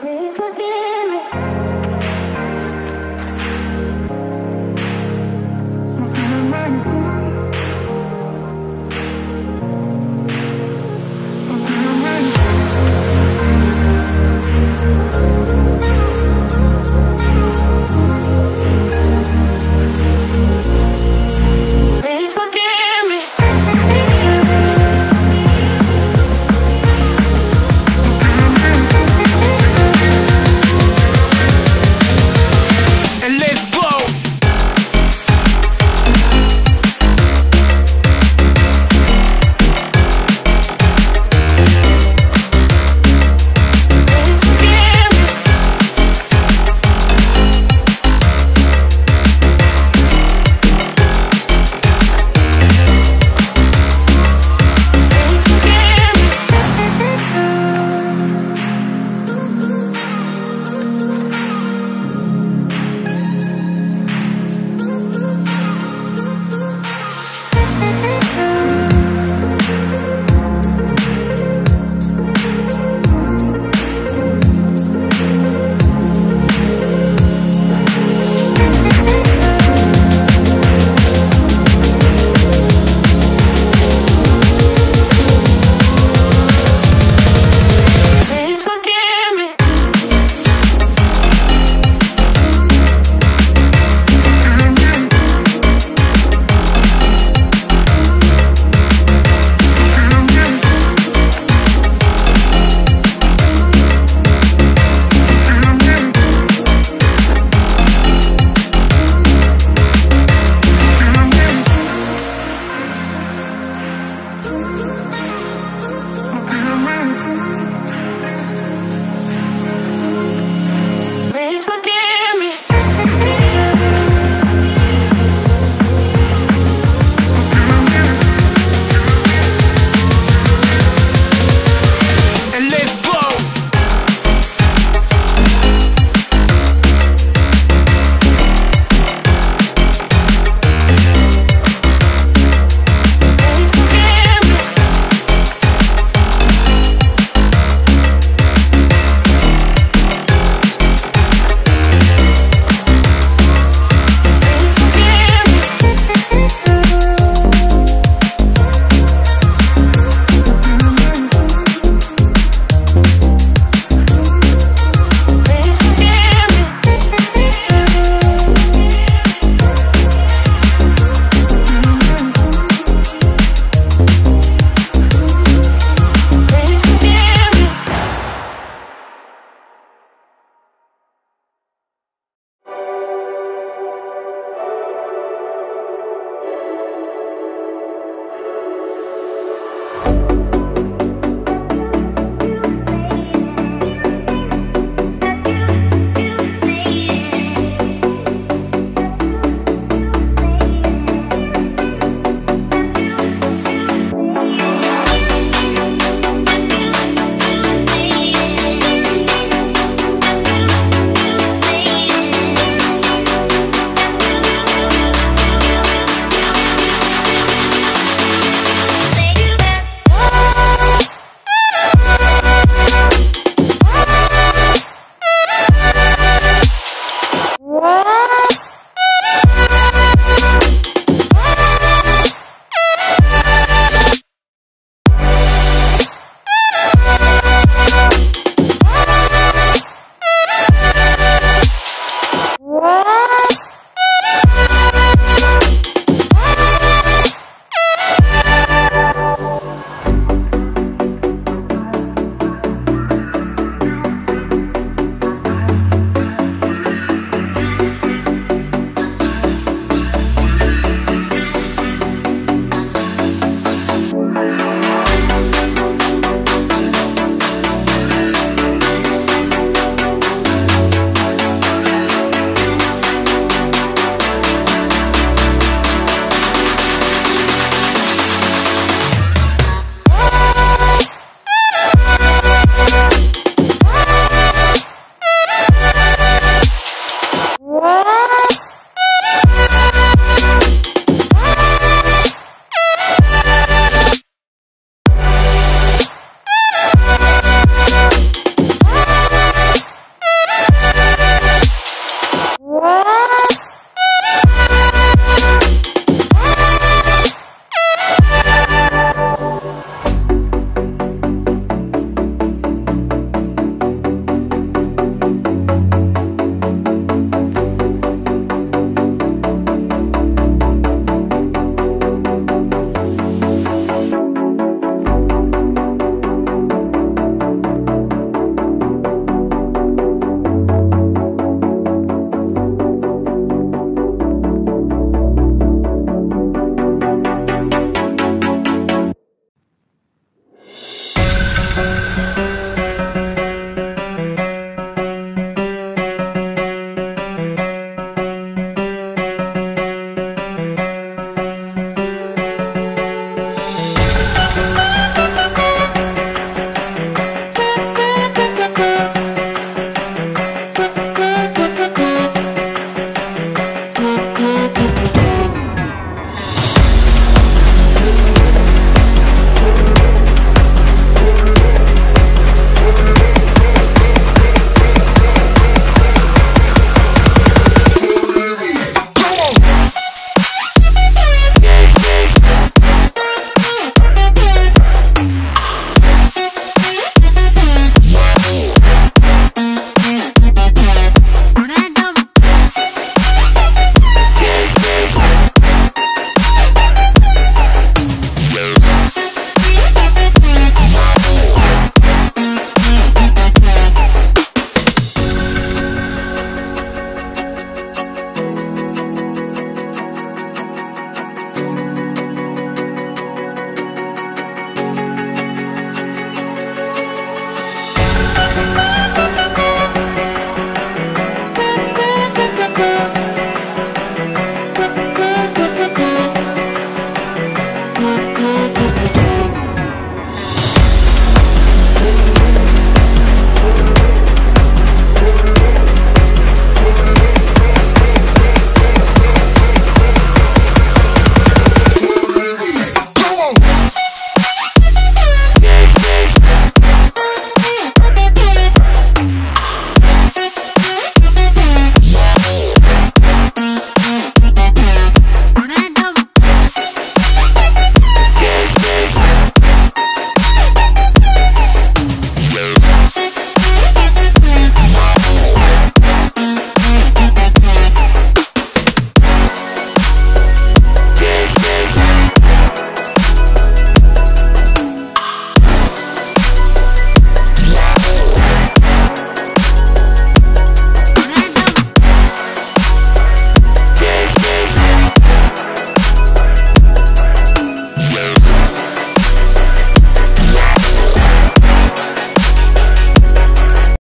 Please forgive